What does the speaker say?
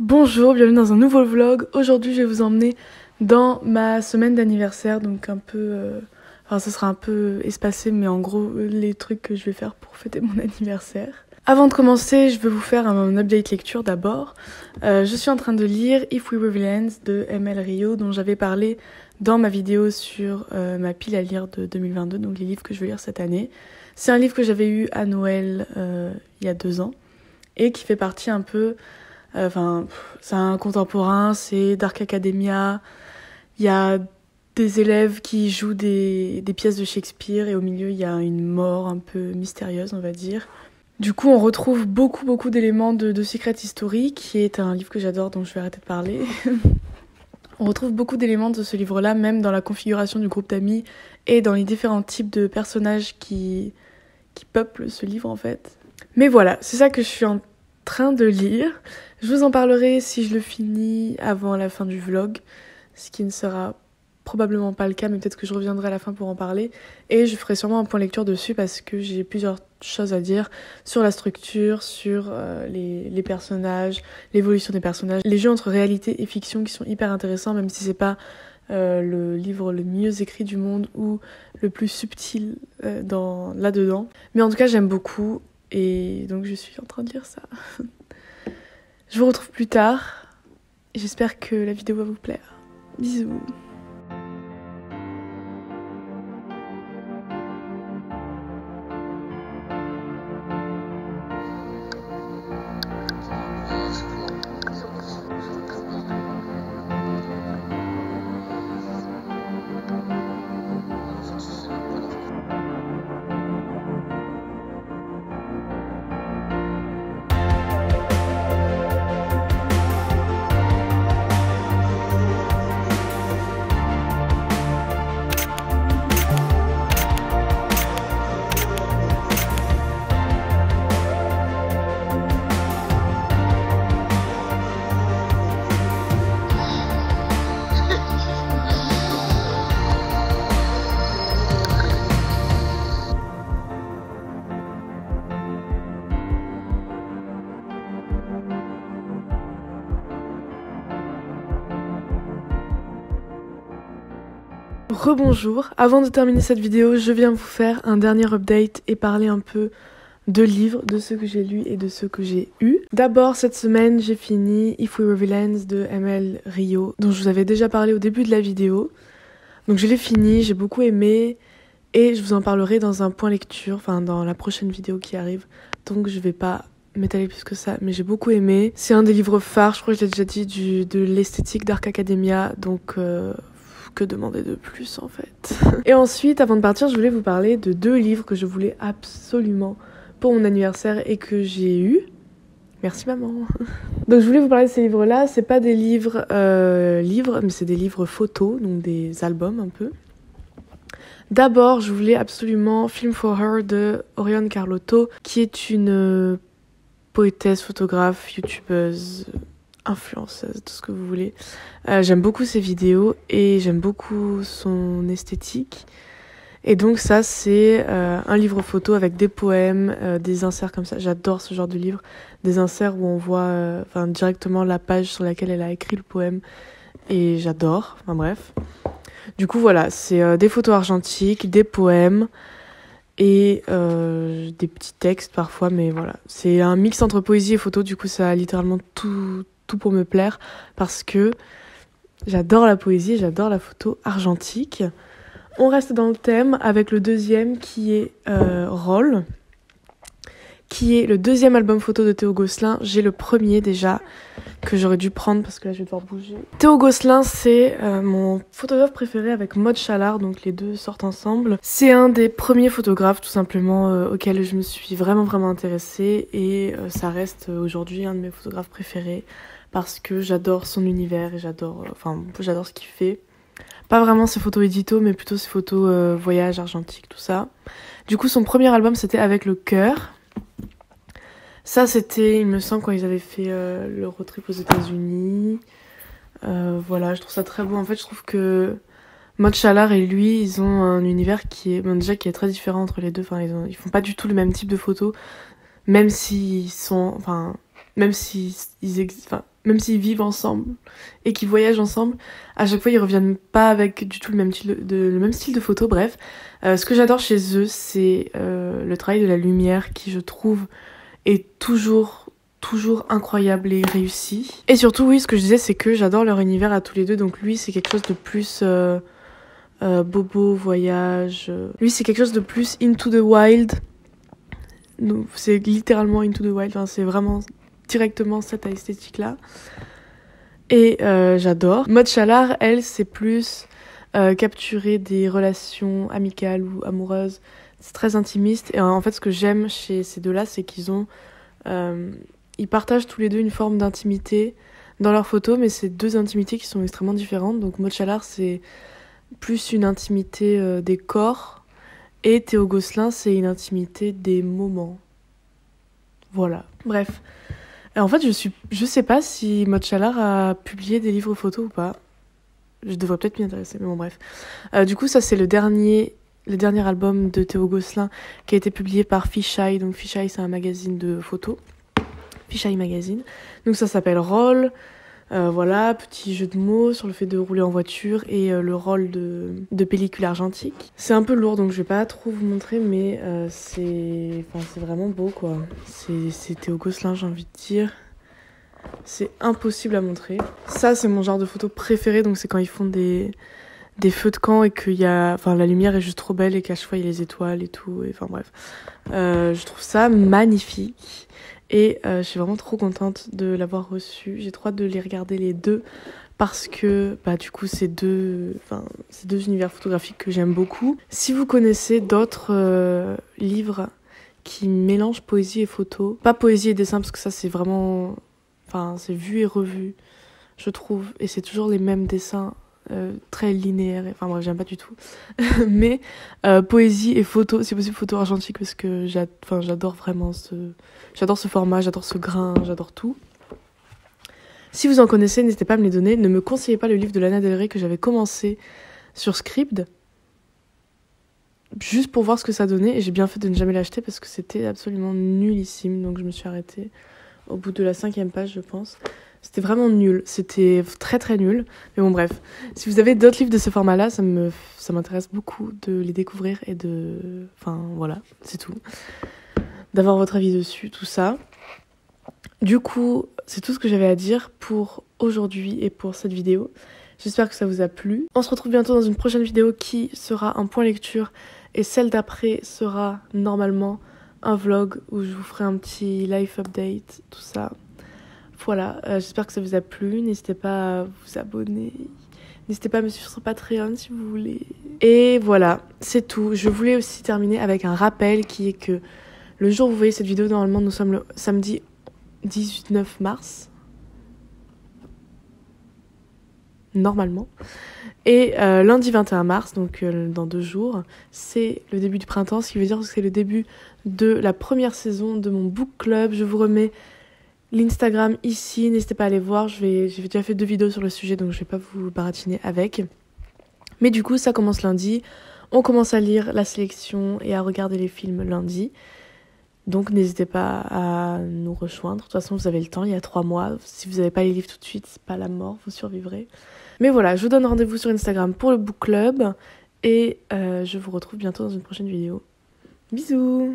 Bonjour, bienvenue dans un nouveau vlog. Aujourd'hui, je vais vous emmener dans ma semaine d'anniversaire, donc un peu... euh, Enfin, ce sera un peu espacé, mais en gros, les trucs que je vais faire pour fêter mon anniversaire. Avant de commencer, je vais vous faire un update lecture d'abord. Euh, je suis en train de lire If We Were Villains de ML Rio, dont j'avais parlé dans ma vidéo sur euh, ma pile à lire de 2022, donc les livres que je vais lire cette année. C'est un livre que j'avais eu à Noël il y a deux ans et qui fait partie un peu Enfin, c'est un contemporain, c'est Dark Academia. Il y a des élèves qui jouent des, pièces de Shakespeare et au milieu il y a une mort un peu mystérieuse, on va dire. Du coup, on retrouve beaucoup beaucoup d'éléments de, de Secret History, qui est un livre que j'adore, dont je vais arrêter de parler. on retrouve beaucoup d'éléments de ce livre-là, même dans la configuration du groupe d'amis et dans les différents types de personnages qui, qui peuplent ce livre en fait. Mais voilà, c'est ça que je suis en train de lire. Je vous en parlerai si je le finis avant la fin du vlog, ce qui ne sera probablement pas le cas, mais peut-être que je reviendrai à la fin pour en parler. Et je ferai sûrement un point lecture dessus parce que j'ai plusieurs choses à dire sur la structure, sur euh, les, personnages, l'évolution des personnages, les jeux entre réalité et fiction qui sont hyper intéressants, même si c'est pas euh, le livre le mieux écrit du monde ou le plus subtil euh, dans là-dedans. Mais en tout cas, j'aime beaucoup et donc je suis en train de lire ça. Je vous retrouve plus tard. J'espère que la vidéo va vous plaire. Bisous. Rebonjour, avant de terminer cette vidéo, je viens vous faire un dernier update et parler un peu de livres, de ceux que j'ai lus et de ceux que j'ai eus. D'abord, cette semaine, j'ai fini If We Were Villains de ML Rio, dont je vous avais déjà parlé au début de la vidéo. Donc je l'ai fini, j'ai beaucoup aimé et je vous en parlerai dans un point lecture, enfin dans la prochaine vidéo qui arrive. Donc je vais pas m'étaler plus que ça, mais j'ai beaucoup aimé. C'est un des livres phares, je crois que je l'ai déjà dit, de l'esthétique Dark Academia, donc euh, que demander de plus en fait Et ensuite, avant de partir, je voulais vous parler de deux livres que je voulais absolument pour mon anniversaire et que j'ai eu. Merci maman. Donc je voulais vous parler de ces livres-là. C'est pas des livres euh, livres, mais c'est des livres photos, donc des albums un peu. D'abord, je voulais absolument Film for Her de Orion Carlotto, qui est une poétesse, photographe, youtubeuse, influenceuse, tout ce que vous voulez. Euh, j'aime beaucoup ses vidéos et j'aime beaucoup son esthétique. Et donc ça, c'est euh, un livre photo avec des poèmes, euh, des inserts comme ça. J'adore ce genre de livre. Des inserts où on voit directement la page sur laquelle elle a écrit le poème. Et j'adore. Enfin bref. Du coup, voilà, c'est des photos argentiques, des poèmes et des petits textes parfois, mais voilà. C'est un mix entre poésie et photo, du coup ça a littéralement tout, tout pour me plaire parce que j'adore la poésie, j'adore la photo argentique. On reste dans le thème avec le deuxième qui est euh, Roll, qui est le deuxième album photo de Théo Gosselin. J'ai le premier déjà que j'aurais dû prendre parce que là je vais devoir bouger. Théo Gosselin c'est euh, mon photographe préféré avec Maud Chalard, donc les deux sortent ensemble. C'est un des premiers photographes tout simplement euh, auxquels je me suis vraiment vraiment intéressée et ça reste aujourd'hui un de mes photographes préférés parce que j'adore son univers et j'adore enfin j'adore ce qu'il fait. Pas vraiment ses photos édito mais plutôt ses photos voyage argentique tout ça. Du coup son premier album c'était avec le cœur ça, c'était, il me semble, quand ils avaient fait euh, le road trip aux États-Unis. Euh, voilà, je trouve ça très beau. En fait, je trouve que Maud Chalard et lui, ils ont un univers qui est, bon, déjà, qui est très différent entre les deux. Enfin, ils, ont, font pas du tout le même type de photos, même s'ils sont, enfin, même s'ils ils enfin, même s'ils vivent ensemble et qu'ils voyagent ensemble, à chaque fois ils reviennent pas avec du tout le même style de, photo. Bref, euh, ce que j'adore chez eux, c'est euh, le travail de la lumière qui, je trouve, est toujours toujours incroyable et réussi. Et surtout, oui, ce que je disais, c'est que j'adore leur univers à tous les deux. Donc lui, c'est quelque chose de plus euh, bobo, voyage. Lui, c'est quelque chose de plus into the wild. C'est littéralement into the wild. Enfin, c'est vraiment directement cette esthétique-là. Et euh, j'adore. Mode Chalard, elle, c'est plus euh, capturer des relations amicales ou amoureuses. C'est très intimiste. Et en fait, ce que j'aime chez ces deux-là, c'est qu'ils ont. Euh, ils partagent tous les deux une forme d'intimité dans leurs photos, mais c'est deux intimités qui sont extrêmement différentes. Donc, Mode Chalard, c'est plus une intimité des corps. Et Théo Gosselin, c'est une intimité des moments. Voilà. Bref en fait, je suis, je sais pas si Maud a publié des livres photos ou pas. Je devrais peut-être m'y intéresser, mais bon, bref. Euh, du coup, ça, c'est le dernier, le dernier album de Théo Gosselin qui a été publié par Fisheye. Donc, Fisheye, c'est un magazine de photos. Fisheye Magazine. Donc, ça s'appelle Roll. Euh, voilà, petit jeu de mots sur le fait de rouler en voiture et euh, le rôle de, de, pellicule argentique. C'est un peu lourd donc je vais pas trop vous montrer mais euh, c'est vraiment beau quoi. C'est Théo Gosselin j'ai envie de dire. C'est impossible à montrer. Ça c'est mon genre de photo préféré donc c'est quand ils font des, des feux de camp et que y a, enfin, la lumière est juste trop belle et qu'à chaque fois il y a les étoiles et tout. Et, enfin bref, je trouve ça magnifique. Et euh, je suis vraiment trop contente de l'avoir reçu. J'ai trop hâte de les regarder les deux parce que bah, du coup c'est deux, enfin, deux univers photographiques que j'aime beaucoup. Si vous connaissez d'autres euh, livres qui mélangent poésie et photo, pas poésie et dessin parce que ça c'est vraiment, enfin c'est vu et revu, je trouve, et c'est toujours les mêmes dessins euh, très linéaire. Enfin, moi, j'aime pas du tout. Mais euh, poésie et photo, si possible photo argentique, parce que j'adore vraiment ce, format, j'adore ce grain, j'adore tout. Si vous en connaissez, n'hésitez pas à me les donner. Ne me conseillez pas le livre de Lana Del que j'avais commencé sur Script, juste pour voir ce que ça donnait. Et j'ai bien fait de ne jamais l'acheter parce que c'était absolument nullissime. Donc je me suis arrêtée au bout de la cinquième page, je pense. C'était vraiment nul. C'était très très nul. Mais bon, bref. Si vous avez d'autres livres de ce format-là, ça ça m'intéresse beaucoup de les découvrir et de. Enfin, voilà, c'est tout. D'avoir votre avis dessus, tout ça. Du coup, c'est tout ce que j'avais à dire pour aujourd'hui et pour cette vidéo. J'espère que ça vous a plu. On se retrouve bientôt dans une prochaine vidéo qui sera un point lecture et celle d'après sera normalement un vlog où je vous ferai un petit life update, tout ça. Voilà, euh, j'espère que ça vous a plu. N'hésitez pas à vous abonner. N'hésitez pas à me suivre sur Patreon si vous voulez. Et voilà, c'est tout. Je voulais aussi terminer avec un rappel qui est que le jour où vous voyez cette vidéo, normalement nous sommes le samedi 19 mars. Normalement. Et euh, lundi 21 mars, donc euh, dans deux jours, c'est le début du printemps, ce qui veut dire que c'est le début de la première saison de mon book club. Je vous remets l'Instagram ici. N'hésitez pas à aller voir. J'ai déjà fait deux vidéos sur le sujet, donc je vais pas vous baratiner avec. Mais du coup, ça commence lundi. On commence à lire la sélection et à regarder les films lundi. Donc n'hésitez pas à nous rejoindre. De toute façon, vous avez le temps, il y a trois mois. Si vous n'avez pas les livres tout de suite, c'est pas la mort, vous survivrez. Mais voilà, je vous donne rendez-vous sur Instagram pour le book club. Et euh, je vous retrouve bientôt dans une prochaine vidéo. Bisous